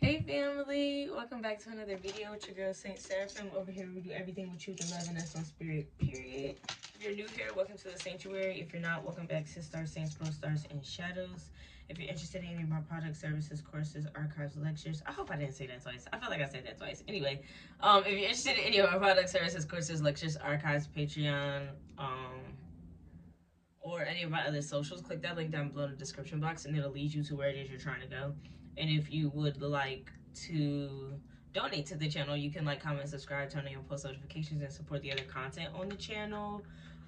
Hey family, welcome back to another video with your girl Saint Seraphim. Over here we do everything with truth and love and that's on spirit, period. If you're new here, welcome to the sanctuary. If you're not, welcome back to Star Saints, Pro Stars, and Shadows. If you're interested in any of my products, services, courses, archives, lectures, I hope I didn't say that twice. I feel like I said that twice. Anyway, um, if you're interested in any of my products, services, courses, lectures, archives, Patreon, um, or any of my other socials, click that link down below in the description box and it'll lead you to where it is you're trying to go. And if you would like to donate to the channel, you can like, comment, subscribe, turn on your post notifications, and support the other content on the channel.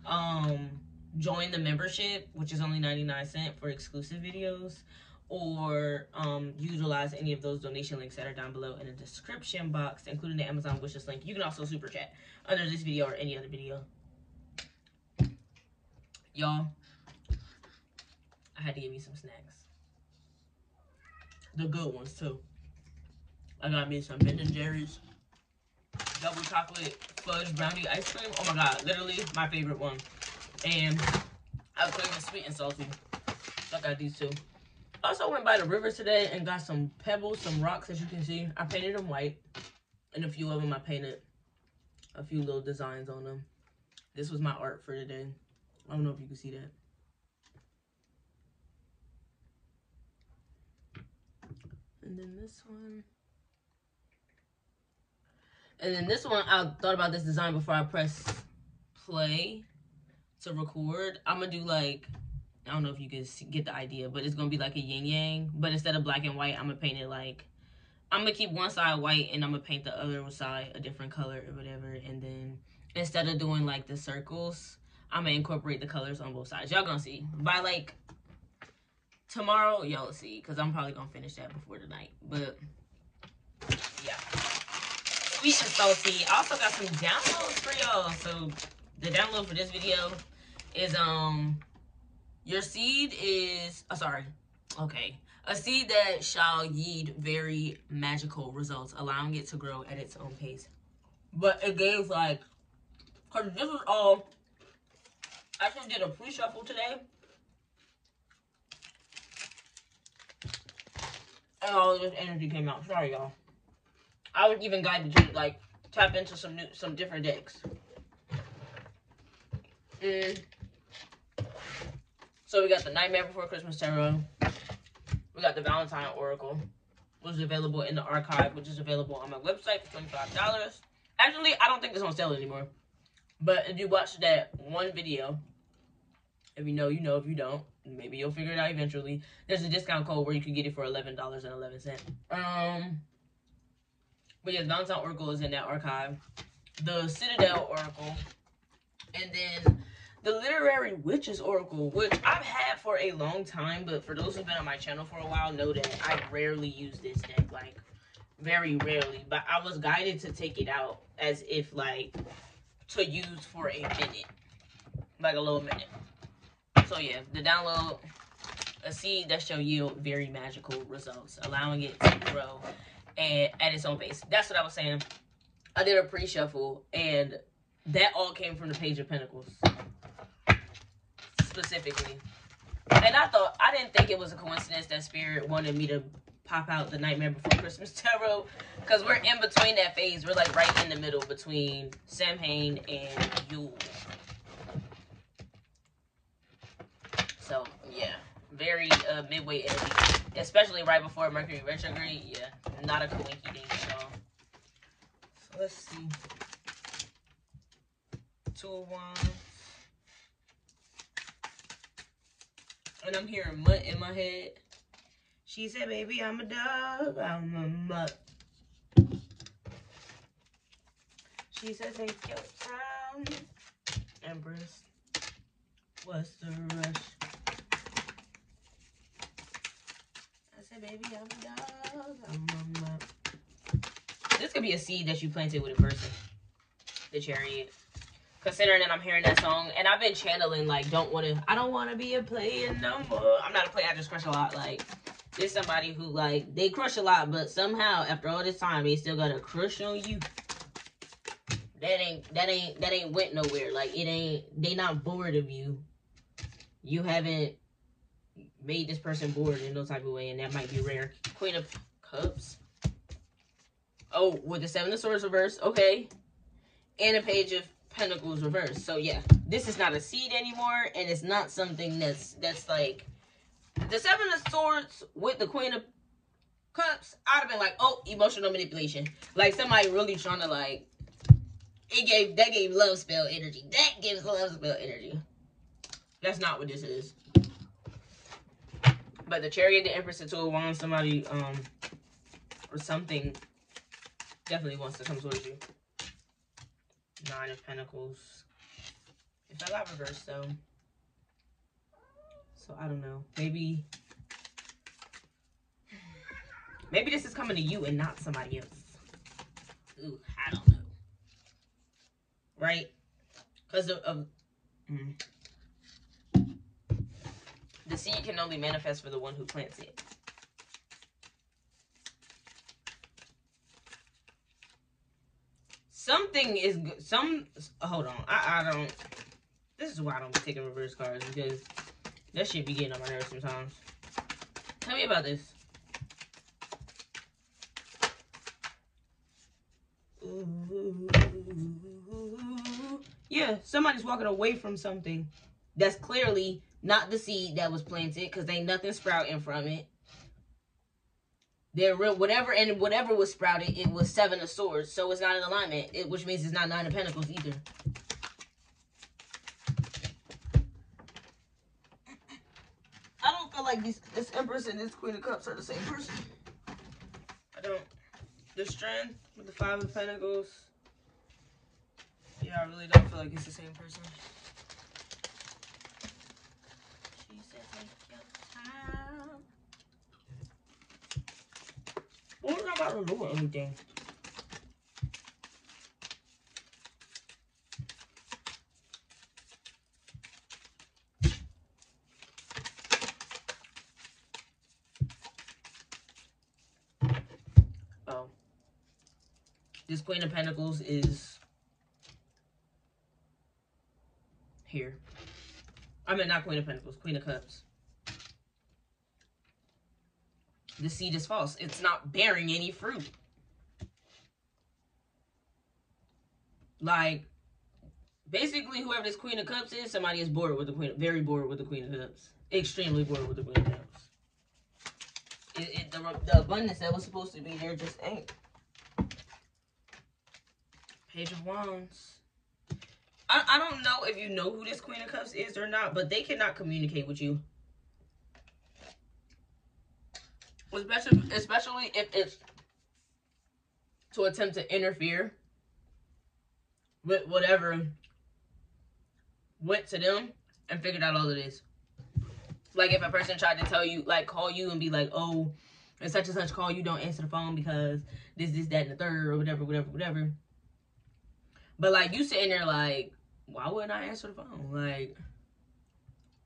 Um, join the membership, which is only 99 cents for exclusive videos, or um, utilize any of those donation links that are down below in the description box, including the Amazon wishlist link. You can also super chat under this video or any other video. Y'all, I had to give me some snacks. The good ones too. I got me some Ben and Jerry's double chocolate fudge brownie ice cream. Oh my god, literally my favorite one. And I was craving sweet and salty. So I got these two. Also went by the river today and got some pebbles, some rocks as you can see. I painted them white. And a few of them I painted a few little designs on them. This was my art for today. I don't know if you can see that. And then this one. And then this one, I thought about this design before I press play to record. I'm going to do like, I don't know if you can get the idea, but it's going to be like a yin yang. But instead of black and white, I'm going to paint it like, I'm going to keep one side white and I'm going to paint the other side a different color or whatever. And then instead of doing like the circles, I'm going to incorporate the colors on both sides. Y'all going to see. By like tomorrow, y'all see. Because I'm probably to finish that before tonight. But yeah sweet and salty. I also got some downloads for y'all. So the download for this video is um your seed is oh, sorry. Okay. A seed that shall yield very magical results, allowing it to grow at its own pace. But it gave like cause this was all I just did a pre-shuffle today. And all this energy came out. Sorry y'all. I would even guide you to like tap into some new, some different decks. Mm. So we got the Nightmare Before Christmas Tarot. We got the Valentine Oracle, which is available in the archive, which is available on my website for $25. Actually, I don't think it's on sale anymore. But if you watch that one video, if you know, you know. If you don't, maybe you'll figure it out eventually. There's a discount code where you can get it for $11.11. Um, but yes, Valentine Oracle is in that archive. The Citadel Oracle. And then the Literary Witches Oracle, which I've had for a long time, but for those who've been on my channel for a while, know that I rarely use this deck, like, very rarely. But I was guided to take it out as if, like, to use for a minute. Like a little minute. So, yeah, the download, a seed that shall yield very magical results, allowing it to grow and at its own pace. That's what I was saying. I did a pre-shuffle, and that all came from the Page of Pentacles, specifically. And I thought, I didn't think it was a coincidence that Spirit wanted me to pop out the Nightmare Before Christmas Tarot, because we're in between that phase. We're like right in the middle between Samhain and Yule. So, yeah very uh, midway energy, especially right before Mercury retrograde. Yeah, not a coinky dink at all. So let's see. Two of Wands. And I'm hearing mutt in my head. She said, baby, I'm a dog. I'm a mutt. She said, take your time. Empress. What's the rush? said, baby, I'm a dog. I'm a this could be a seed that you planted with a person. The chariot. Considering that I'm hearing that song, and I've been channeling like, don't want to, I don't want to be a player no more. I'm not a player. I just crush a lot. Like, there's somebody who like they crush a lot, but somehow after all this time, they still got a crush on you. That ain't that ain't that ain't went nowhere. Like it ain't. They not bored of you. You haven't made this person bored in no type of way, and that might be rare. Queen of Cups. Oh, with the Seven of Swords reverse, okay. And a Page of Pentacles reverse. So yeah, this is not a seed anymore, and it's not something that's that's like the Seven of Swords with the Queen of Cups. I'd have been like, oh, emotional manipulation. Like somebody really trying to like. It gave that gave love spell energy. That gives love spell energy. That's not what this is. But the Chariot, the Empress, the Two of Wands, somebody um or something definitely wants to come towards you. Nine of Pentacles. If I got reversed though. So I don't know. Maybe maybe this is coming to you and not somebody else. Ooh, I don't know. Right? Because of, of mm. Seed can only manifest for the one who plants it. something is some hold on I, I don't this is why i don't be taking reverse cards because that shit be getting on my nerves sometimes. Tell me about this. Yeah somebody's walking away from something that's clearly not the seed that was planted because ain't nothing sprouting from it they're real whatever and whatever was sprouted, it was seven of swords, so it's not in alignment. It, which means it's not nine of pentacles either. I don't feel like these this Empress and this Queen of Cups are the same person. I don't. The strength with the Five of Pentacles. Yeah, I really don't feel like it's the same person. We're not about to do anything. Oh. This Queen of Pentacles is here. I mean, not Queen of Pentacles, Queen of Cups. The seed is false. It's not bearing any fruit. Like, basically, whoever this Queen of Cups is, somebody is bored with the Queen, very bored with the Queen of Cups. Extremely bored with the Queen of Cups. It, it, the, the abundance that was supposed to be there just ain't. Page of Wands. I, I don't know if you know who this Queen of Cups is or not, but they cannot communicate with you. Especially especially if it's to attempt to interfere with whatever went to them and figured out all of this. Like if a person tried to tell you, like call you and be like, oh, and such and such call you, don't answer the phone because this, this, that, and the third, or whatever, whatever, whatever. But like you sitting there like, why wouldn't I answer the phone? Like,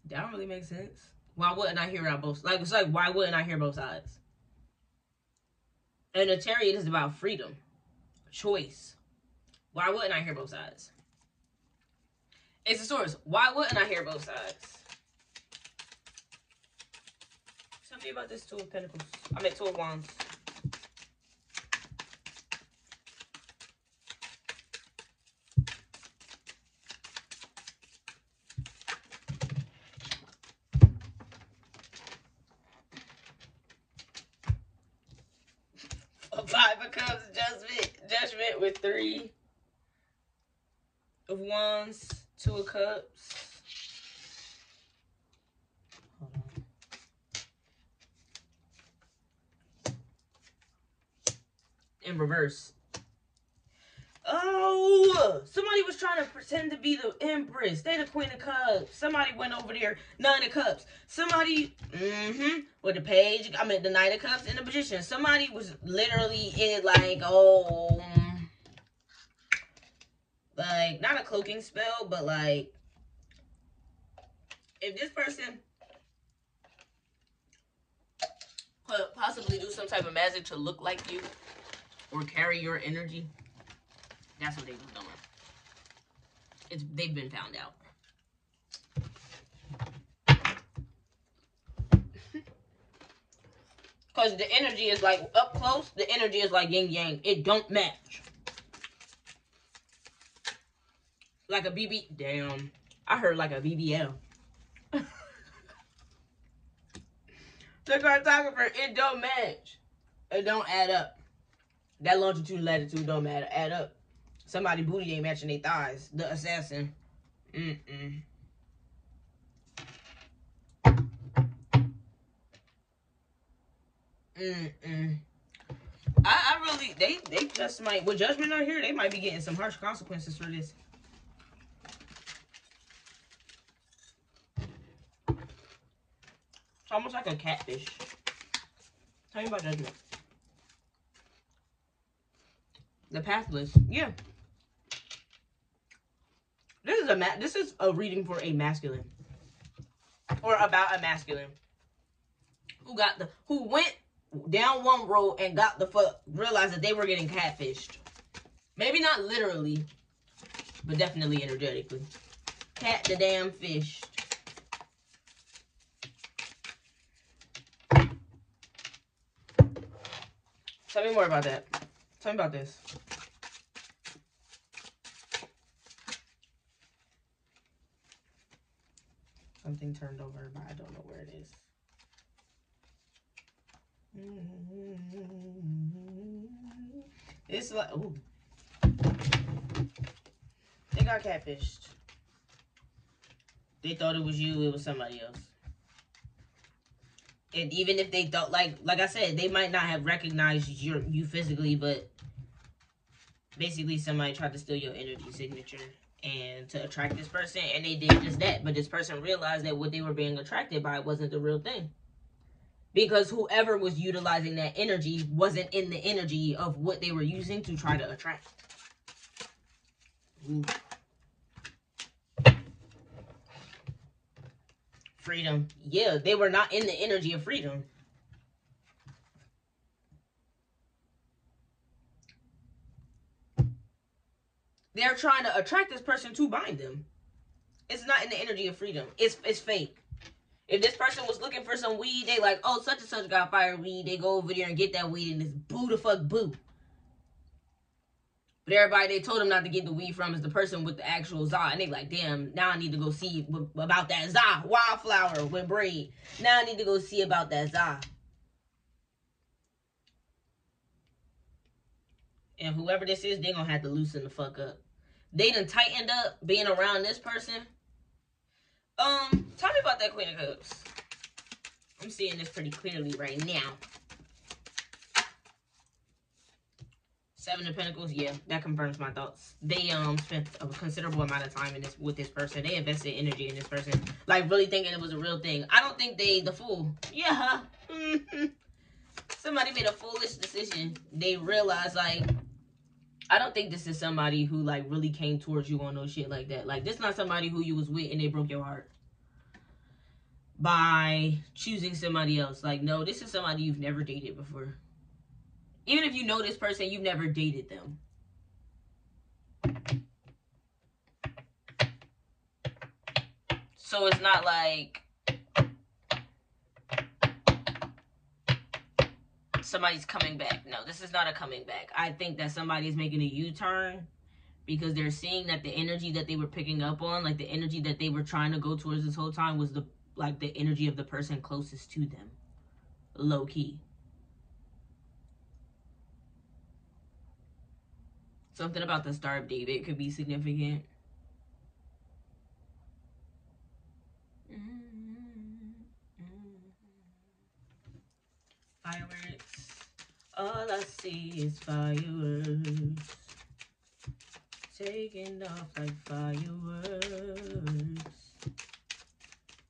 that don't really make sense. Why wouldn't I hear out both? Like it's like why wouldn't I hear both sides? And the chariot is about freedom, choice. Why wouldn't I hear both sides? It's a source. Why wouldn't I hear both sides? Tell me about this two of pentacles. I mean two of wands. With three of wands, two of cups. In reverse. Oh, somebody was trying to pretend to be the Empress. They the Queen of Cups. Somebody went over there, Nine of Cups. Somebody, mm-hmm, with the Page, I mean the Knight of Cups and the Magician. Somebody was literally in like, oh, like not a cloaking spell, but like if this person could possibly do some type of magic to look like you or carry your energy, that's what they was doing. It's they've been found out. Because the energy is like up close, the energy is like yin yang. It don't match. Like a BB. Damn. I heard like a BBL. the cartographer, it don't match. It don't add up. That longitude and latitude don't matter. Add up. Somebody booty ain't matching their thighs. The assassin. Mm-mm. Mm-mm. I, I really they they just might with judgment out here, they might be getting some harsh consequences for this. It's almost like a catfish. Tell me about judgment. The pathless. Yeah. This is a this is a reading for a masculine. Or about a masculine. Who got the who went down one road and got the fuck realized that they were getting catfished. Maybe not literally, but definitely energetically. Cat the damn fish. Tell me more about that. Tell me about this. Something turned over, but I don't know where it is. It's like, ooh. They got catfished. They thought it was you, it was somebody else. And even if they thought, like, like I said, they might not have recognized your you physically, but basically somebody tried to steal your energy signature and to attract this person, and they did just that. But this person realized that what they were being attracted by wasn't the real thing because whoever was utilizing that energy wasn't in the energy of what they were using to try to attract. Ooh. Freedom. Yeah, they were not in the energy of freedom. They're trying to attract this person to bind them. It's not in the energy of freedom. It's it's fake. If this person was looking for some weed, they like, oh, such and such got fire weed. They go over there and get that weed and it's boo the fuck boo. But everybody they told them not to get the weed from is the person with the actual za. And they like, damn, now I need to go see about that za. Wildflower with braid. Now I need to go see about that za. And whoever this is, they're gonna have to loosen the fuck up. They done tightened up being around this person. Um, tell me about that Queen of Cups. I'm seeing this pretty clearly right now. Seven of Pentacles, yeah, that confirms my thoughts. They um spent a considerable amount of time in this with this person. They invested energy in this person, like really thinking it was a real thing. I don't think they the fool. Yeah, somebody made a foolish decision. They realized like I don't think this is somebody who like really came towards you on no shit like that. Like this is not somebody who you was with and they broke your heart by choosing somebody else. Like no, this is somebody you've never dated before. Even if you know this person, you've never dated them. So it's not like somebody's coming back. No, this is not a coming back. I think that somebody's making a U-turn because they're seeing that the energy that they were picking up on, like the energy that they were trying to go towards this whole time was the like the energy of the person closest to them. Low key. Something about the Star of David could be significant. Mm-hmm. Mm-hmm. Fireworks. All I see is fireworks. Taking off like fireworks.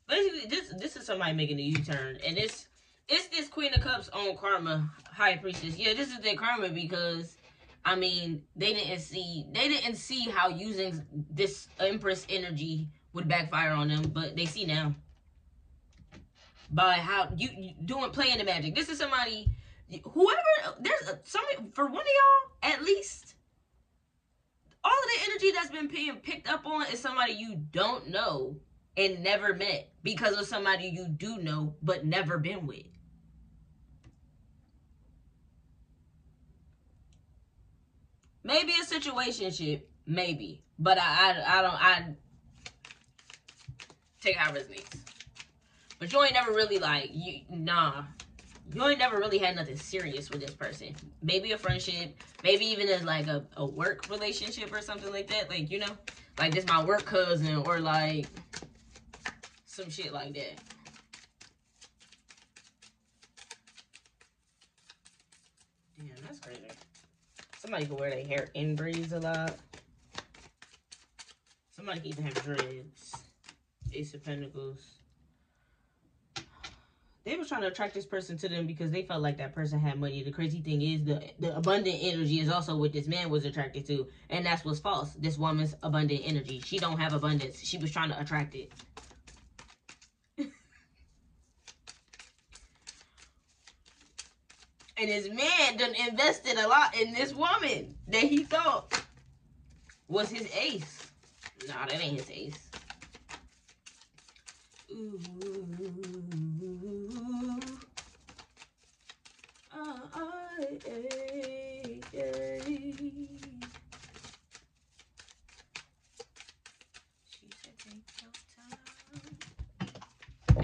Basically, this this is somebody making a U-turn. And it's it's this Queen of Cups on Karma High Priestess. Yeah, this is their karma because I mean they didn't see they didn't see how using this Empress energy would backfire on them, but they see now by how you, you doing playing the magic. This is somebody, whoever there's some for one of y'all at least all of the energy that's been being picked up on is somebody you don't know and never met because of somebody you do know but never been with. Maybe a situationship maybe but i i, I don't i take it how it resonates. But you ain't never really like you nah. You ain't never really had nothing serious with this person. Maybe a friendship, maybe even as like a, a work relationship or something like that. Like you know, like this my work cousin or like some shit like that. Damn, that's crazy. Somebody could wear their hair in braids a lot. Somebody could even have dreads. Ace of Pentacles. They were trying to attract this person to them because they felt like that person had money. The crazy thing is the the abundant energy is also what this man was attracted to. And that's what's false. This woman's abundant energy. She don't have abundance. She was trying to attract it. and his man done invested a lot in this woman that he thought was his ace. Nah, that ain't his ace. Ooh. And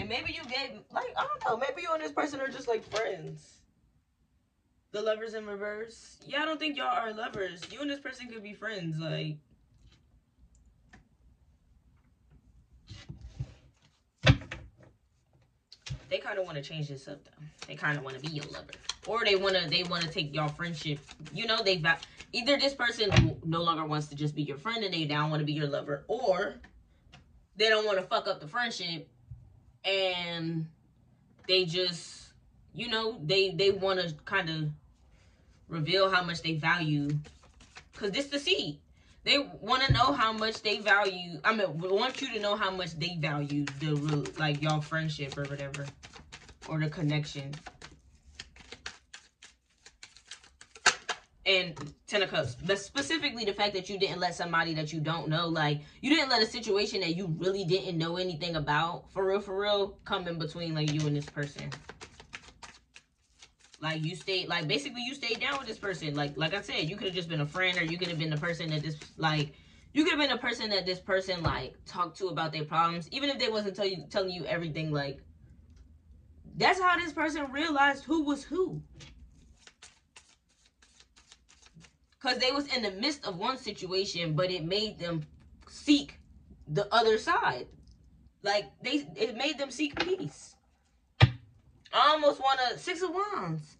maybe you gave, like, I don't know, maybe you and this person are just like friends. The lovers in reverse. Yeah, I don't think y'all are lovers. You and this person could be friends. Like, they kind of want to change this up though. They kind of want to be your lover, or they want to they want to take y'all friendship. You know, they either this person no longer wants to just be your friend and they now want to be your lover, or they don't want to fuck up the friendship and they just you know they they want to kind of reveal how much they value because this the seed they want to know how much they value i mean want you to know how much they value the like y'all friendship or whatever or the connection and ten of cups but specifically the fact that you didn't let somebody that you don't know like you didn't let a situation that you really didn't know anything about for real for real come in between like you and this person like you stayed, like basically you stayed down with this person. Like like I said, you could have just been a friend, or you could have been the person that this like you could have been a person that this person like talked to about their problems, even if they wasn't tell you telling you everything. Like that's how this person realized who was who. Cause they was in the midst of one situation, but it made them seek the other side. Like they, it made them seek peace. I almost want to, Six of Wands.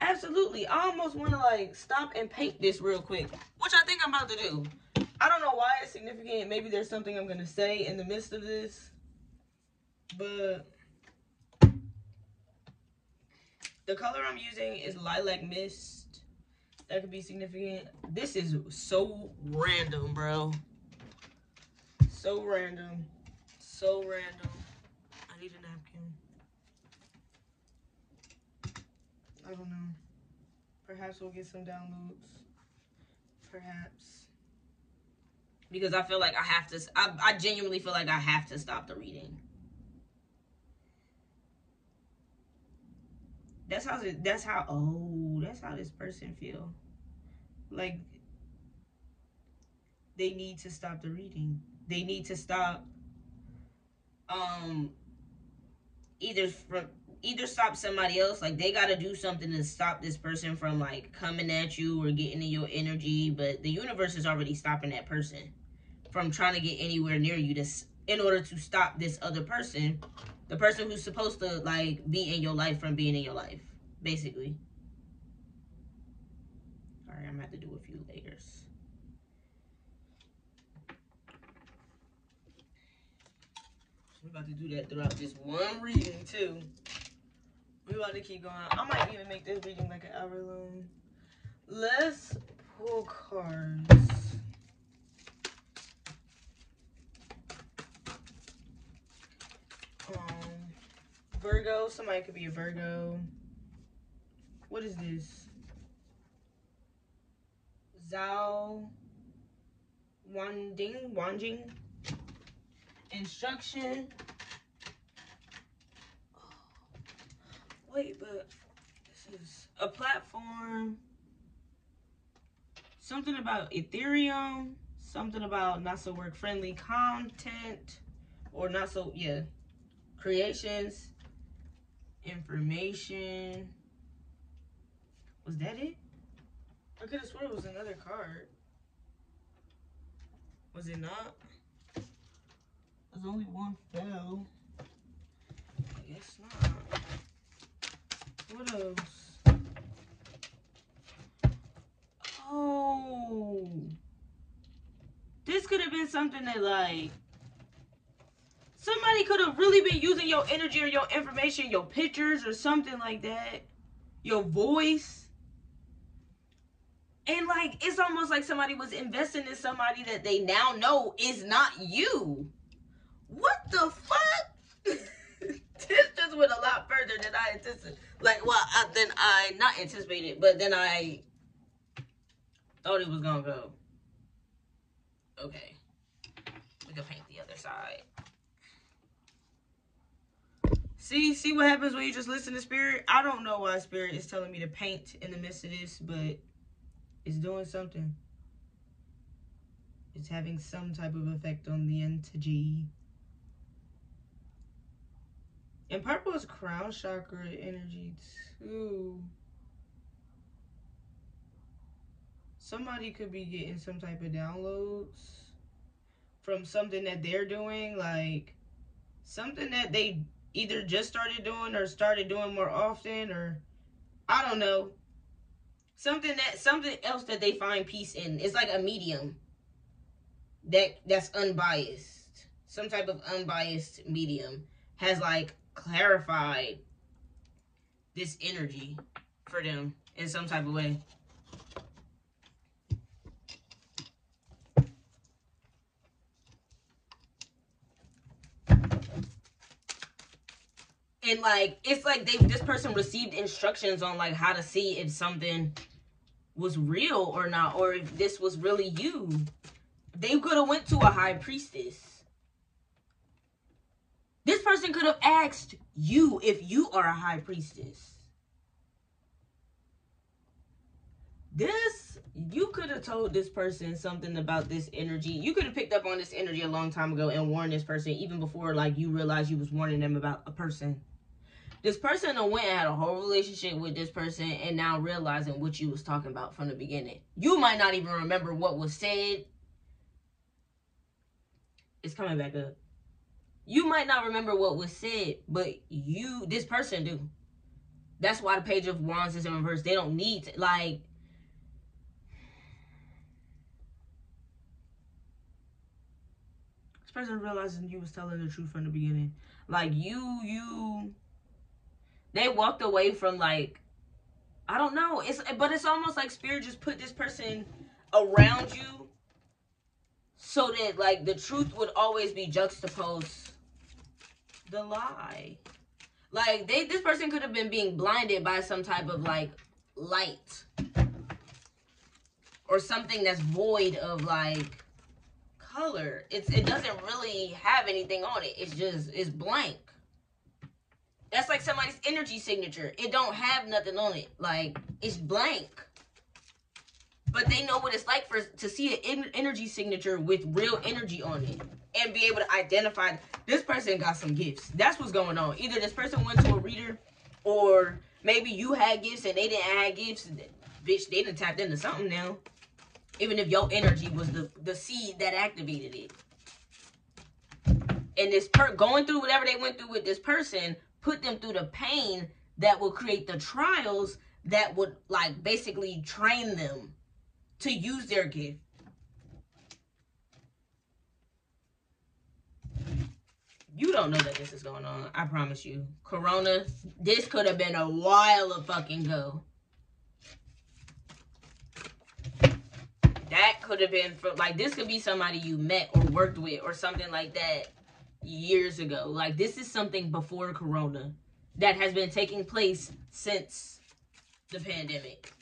Absolutely. I almost want to like stop and paint this real quick, which I think I'm about to do. I don't know why it's significant. Maybe there's something I'm to say in the midst of this. But the color I'm using is Lilac Mist. That could be significant. This is so random, bro. So random. So random. I need a napkin. I don't know. Perhaps we'll get some downloads. Perhaps. Because I feel like I have to, I, I genuinely feel like I have to stop the reading. That's how, that's how, oh, that's how this person feel. Like, they need to stop the reading. They need to stop, um, either from either stop somebody else like they got to do something to stop this person from like coming at you or getting in your energy but the universe is already stopping that person from trying to get anywhere near you to in order to stop this other person the person who's supposed to like be in your life from being in your life basically all right i'm gonna have to do a few layers I'm about to do that throughout this one reading too We're about to keep going. I might even make this reading like an hour long. Let's pull cards. Um, Virgo. Somebody could be a Virgo. What is this? Zhao Wanding. Wanjing. Instruction. Wait, but this is a platform. something about Ethereum, something about not so work friendly content, or not so, yeah, creations, information. Was that it? I could have sworn it was another card. Was it not? There's only one fell. I guess not. What else? Oh. This could have been something that like somebody could have really been using your energy or your information, your pictures or something like that. Your voice. And like it's almost like somebody was investing in somebody that they now know is not you. What the fuck? this just went a lot further than I anticipated. Like, well, I, than I not anticipated, but then I thought it was gonna go. Okay, we can paint the other side. See, see what happens when you just listen to spirit. I don't know why spirit is telling me to paint in the midst of this, but it's doing something. It's having some type of effect on the entity. And purple is crown chakra energy too. Somebody could be getting some type of downloads from something that they're doing, like something that they either just started doing or started doing more often, or I don't know. Something that something else that they find peace in. It's like a medium that that's unbiased. Some type of unbiased medium has like clarified this energy for them in some type of way. And like it's like they this person received instructions on like how to see if something was real or not or if this was really you. They could have went to a high priestess this person could have asked you if you are a high priestess. This, you could have told this person something about this energy. You could have picked up on this energy a long time ago and warned this person even before like you realized you was warning them about a person. This person went and had a whole relationship with this person and now realizing what you was talking about from the beginning. You might not even remember what was said. It's coming back up you might not remember what was said, but you, this person do. That's why the page of wands is in reverse. They don't need to, like, this person realizing you was telling the truth from the beginning. Like, you, you, they walked away from, like, I don't know. It's, but it's almost like spirit just put this person around you so that, like, the truth would always be juxtaposed the lie. Like they this person could have been being blinded by some type of like light or something that's void of like color. It's it doesn't really have anything on it. It's just it's blank. That's like somebody's energy signature. It don't have nothing on it. Like it's blank. But they know what it's like for to see an energy signature with real energy on it and be able to identify this person got some gifts. That's what's going on. Either this person went to a reader or maybe you had gifts and they didn't have gifts. Bitch, they didn't tap into something now. Even if your energy was the, the seed that activated it. And this per going through whatever they went through with this person put them through the pain that will create the trials that would like basically train them to use their gift You don't know that this is going on. I promise you. Corona, this could have been a while of fucking go. That could have been, for, like, this could be somebody you met or worked with or something like that years ago. Like, this is something before Corona that has been taking place since the pandemic.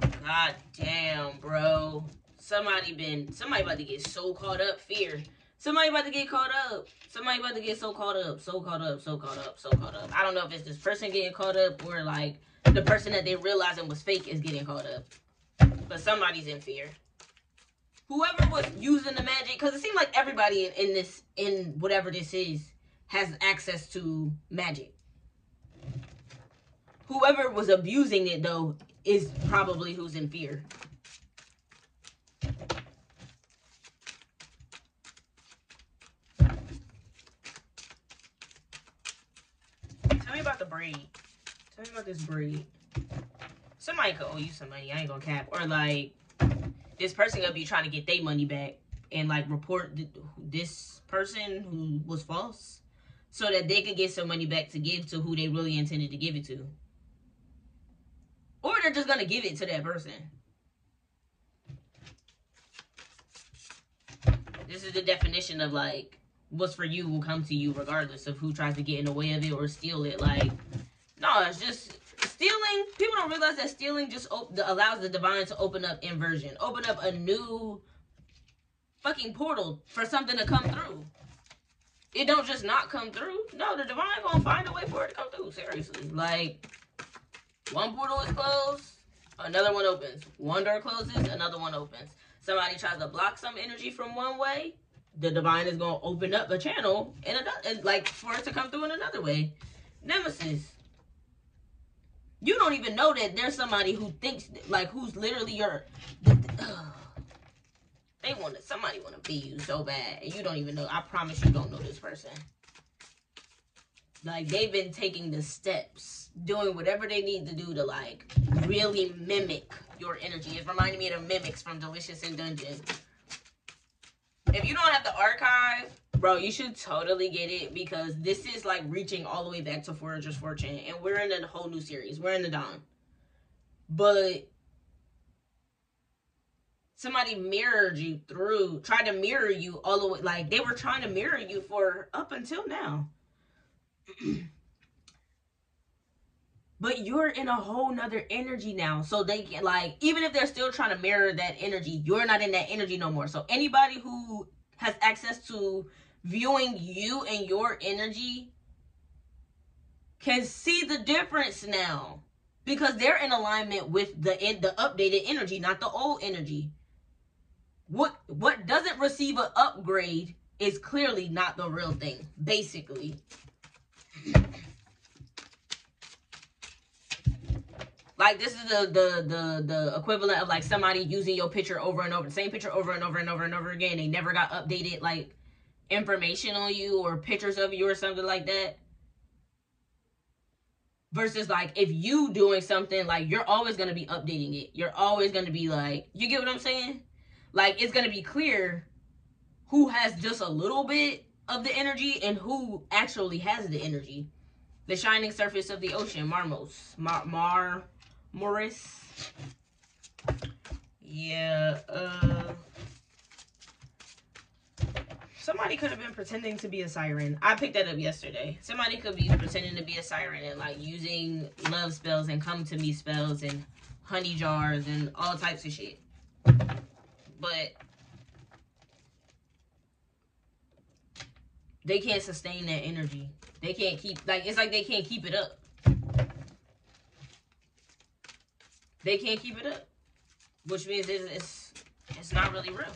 God damn, bro. Somebody been, somebody about to get so caught up, fear. Somebody about to get caught up. Somebody about to get so caught up, so caught up, so caught up, so caught up. I don't know if it's this person getting caught up or like the person that they realizing was fake is getting caught up. But somebody's in fear. Whoever was using the magic, because it seemed like everybody in, in this, in whatever this is, has access to magic. Whoever was abusing it, though, is probably who's in fear. Tell me about the braid. Tell me about this braid. Somebody could owe you some money. I ain't gonna cap. Or like, this person gonna be trying to get their money back and like report this person who was false so that they could get some money back to give to who they really intended to give it to. Or they're just gonna give it to that person. This is the definition of like what's for you will come to you regardless of who tries to get in the way of it or steal it. Like, no, it's just stealing. People don't realize that stealing just allows the divine to open up inversion, open up a new fucking portal for something to come through. It don't just not come through. No, the divine gonna find a way for it to come through. Seriously, like one portal is closed, another one opens. One door closes, another one opens. Somebody tries to block some energy from one way, the divine is gonna open up a channel and another, like for it to come through in another way. Nemesis. You don't even know that there's somebody who thinks like who's literally your. they want to. Somebody want to be you so bad, and you don't even know. I promise you don't know this person. Like they've been taking the steps, doing whatever they need to do to like really mimic your energy. It's reminding me of the mimics from Delicious in Dungeon. If you don't have the archive, bro, you should totally get it because this is like reaching all the way back to Forager's Fortune, and we're in a whole new series. We're in the Dawn, but somebody mirrored you through, tried to mirror you all the way. Like they were trying to mirror you for up until now. but you're in a whole nother energy now. So they can like, even if they're still trying to mirror that energy, you're not in that energy no more. So anybody who has access to viewing you and your energy can see the difference now because they're in alignment with the the updated energy, not the old energy. What what doesn't receive an upgrade is clearly not the real thing, basically. Like this is the the the the equivalent of like somebody using your picture over and over, the same picture over and over and over and over again. They never got updated like information on you or pictures of you or something like that. Versus like if you doing something like you're always gonna be updating it. You're always gonna be like, you get what I'm saying? Like it's gonna be clear who has just a little bit of the energy and who actually has the energy. The shining surface of the ocean, Marmos. Mar, Mar Morris. Yeah, uh somebody could have been pretending to be a siren. I picked that up yesterday. Somebody could be pretending to be a siren and like using love spells and come to me spells and honey jars and all types of shit. But they can't sustain that energy. They can't keep like it's like they can't keep it up. They can't keep it up, which means it's it's, it's not really real.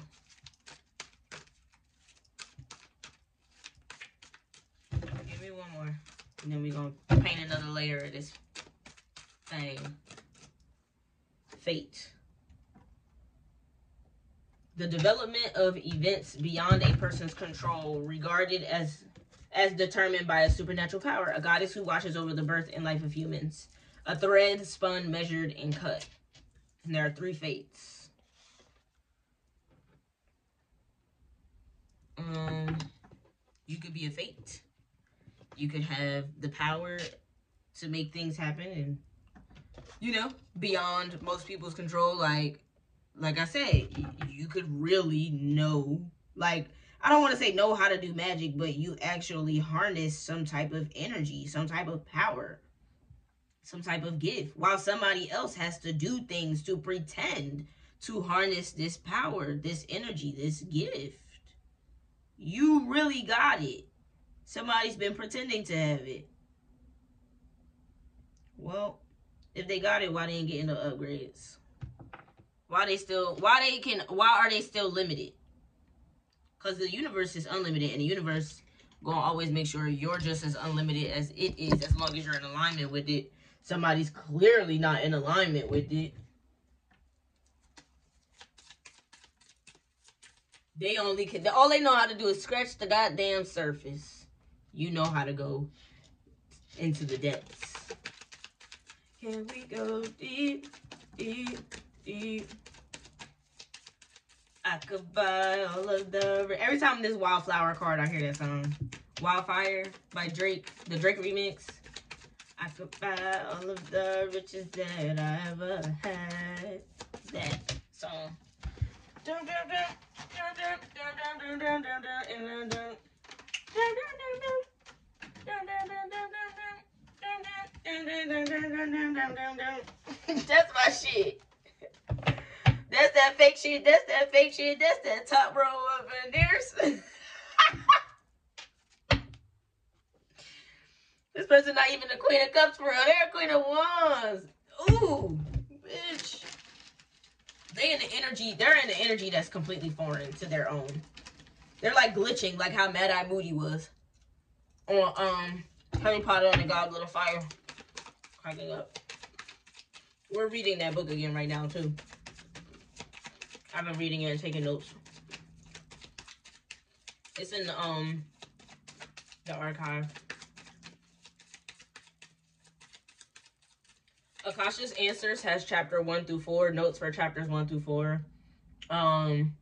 Give me one more, and then we're gonna paint another layer of this thing. Fate the development of events beyond a person's control regarded as as determined by a supernatural power a goddess who watches over the birth and life of humans a thread spun measured and cut. And there are three fates. Um you could be a fate. You could have the power to make things happen and you know beyond most people's control. Like like I said, you could really know, like, I don't want to say know how to do magic, but you actually harness some type of energy, some type of power, some type of gift, while somebody else has to do things to pretend to harness this power, this energy, this gift. You really got it. Somebody's been pretending to have it. Well, If they got it, why they ain't getting the upgrades? Why they still? Why they can? Why are they still limited? Because the universe is unlimited, and the universe gonna always make sure you're just as unlimited as it is, as long as you're in alignment with it. Somebody's clearly not in alignment with it. They only can. All they know how to do is scratch the goddamn surface. You know how to go into the depths. Can we go deep, deep, deep? I could buy all of the. Every time this Wildflower card, I hear that song. Wildfire by Drake, the Drake remix. I could buy all of the riches that I ever had. That song. That's my shit. That's that fake shit. That's that fake shit. That's that top row of veneers. This person not even the queen of cups for real. They're a queen of wands. Ooh, bitch. They in the energy. They're in the energy that's completely foreign to their own. They're like glitching, like how Mad Eye Moody was on um Harry Potter and the Goblet of Fire. Cracking up. We're reading that book again right now too. I've been reading it and taking notes. It's in the, um the archive. Akasha's Answers has chapter one through four, notes for chapters one through four. Um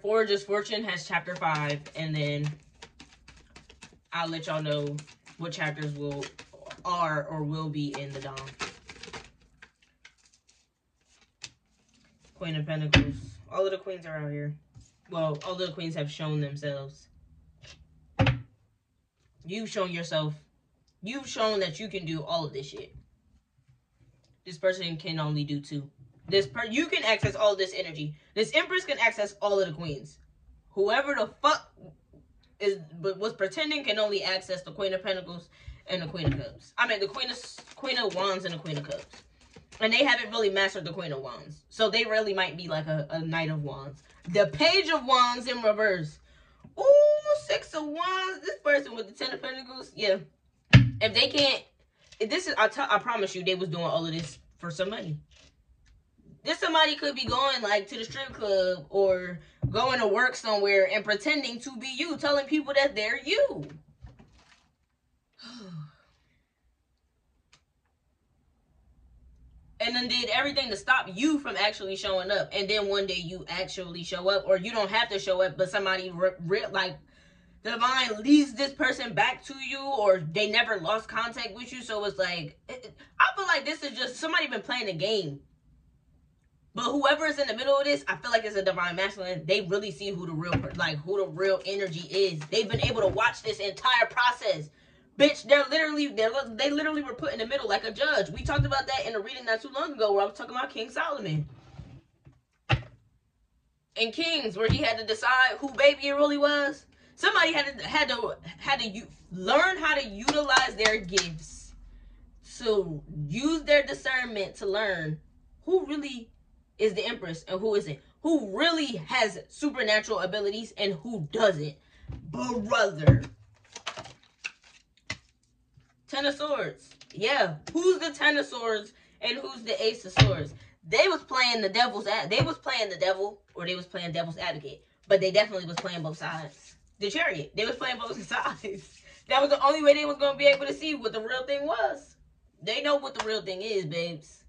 Forage's Fortune has chapter five, and then I'll let y'all know what chapters will are or will be in the Dom. Queen of Pentacles. All of the queens are out here. Well, all of the queens have shown themselves. You've shown yourself. You've shown that you can do all of this shit. This person can only do two. This per you can access all this energy. This Empress can access all of the queens. Whoever the fuck is but was pretending can only access the Queen of Pentacles and the Queen of Cups. I mean the Queen of Queen of Wands and the Queen of Cups. And they haven't really mastered the Queen of Wands. So they really might be like a, a Knight of Wands. The Page of Wands in reverse. Ooh, Six of Wands. This person with the Ten of Pentacles. Yeah. If they can't, if this is, I, I promise you, they was doing all of this for some money. This somebody could be going like to the strip club or going to work somewhere and pretending to be you, telling people that they're you. and then did everything to stop you from actually showing up. And then one day you actually show up, or you don't have to show up, but somebody re- re- like the divine leads this person back to you, or they never lost contact with you. So it's like it, I feel like this is just somebody been playing a game. But whoever is in the middle of this, I feel like it's a divine masculine. They really see who the real like who the real energy is. They've been able to watch this entire process Bitch, they're literally they they literally were put in the middle like a judge. We talked about that in a reading not too long ago where I was talking about King Solomon. In Kings, where he had to decide who baby it really was. Somebody had to had to had to learn how to utilize their gifts. So use their discernment to learn who really is the Empress and who isn't. Who really has supernatural abilities and who doesn't. Brother. Ten of Swords. Yeah. Who's the Ten of Swords and who's the Ace of Swords? They was playing the devil's they was playing the devil or they was playing devil's advocate. But they definitely was playing both sides. The chariot. They was playing both sides. That was the only way they was gonna be able to see what the real thing was. They know what the real thing is, babes.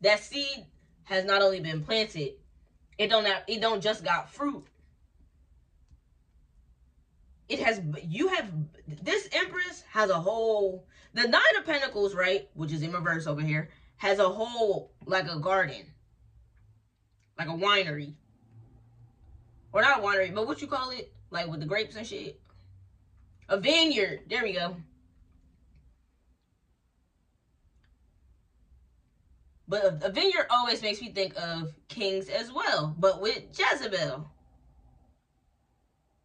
That seed has not only been planted, it don't have, it don't just got fruit. It has you have this empress has a whole the Nine of Pentacles, right, which is in reverse over here, has a whole, like a garden. Like a winery. Or not a winery, but what you call it? Like with the grapes and shit. A vineyard. There we go. But a vineyard always makes me think of kings as well, but with Jezebel.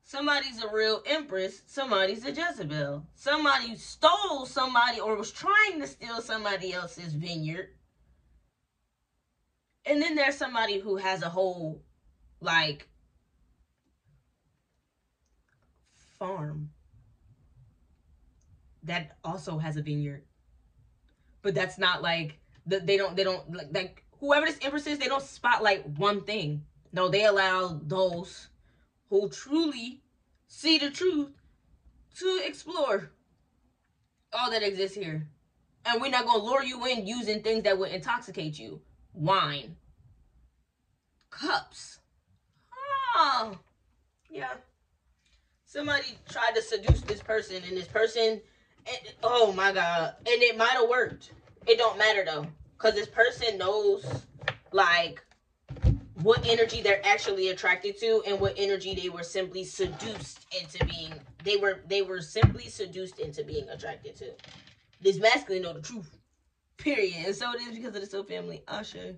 Somebody's a real empress. Somebody's a Jezebel. Somebody stole somebody or was trying to steal somebody else's vineyard. And then there's somebody who has a whole, like, farm that also has a vineyard. But that's not like, they don't, they don't, like, like whoever this empress is, they don't spotlight one thing. No, they allow those who truly see the truth to explore all that exists here. And we're not to lure you in using things that would intoxicate you. Wine. Cups. Oh. Yeah. Somebody tried to seduce this person and this person, and, oh my God. And it might have worked. It don't matter though. Because this person knows, like, what energy they're actually attracted to and what energy they were simply seduced into being they were they were simply seduced into being attracted to this masculine know the truth period and so it is because of the soul family usher